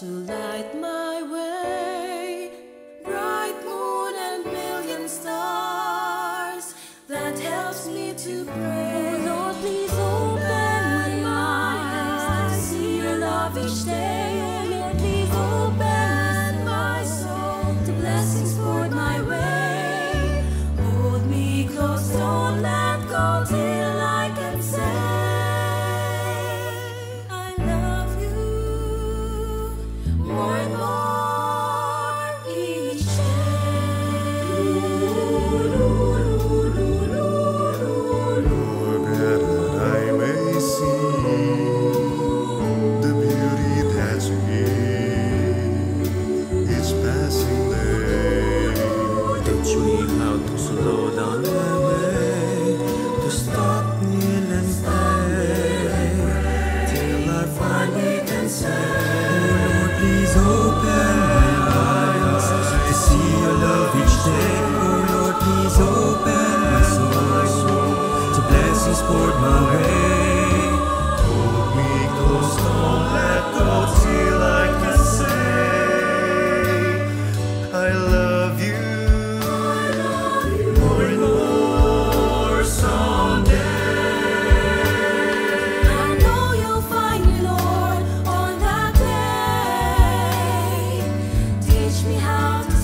to light my way. Bright moon and million stars that helps me to pray. Oh Lord, please open my eyes. See your love each day. Oh Lord, please open my soul to blessings poured my way. Lord, me how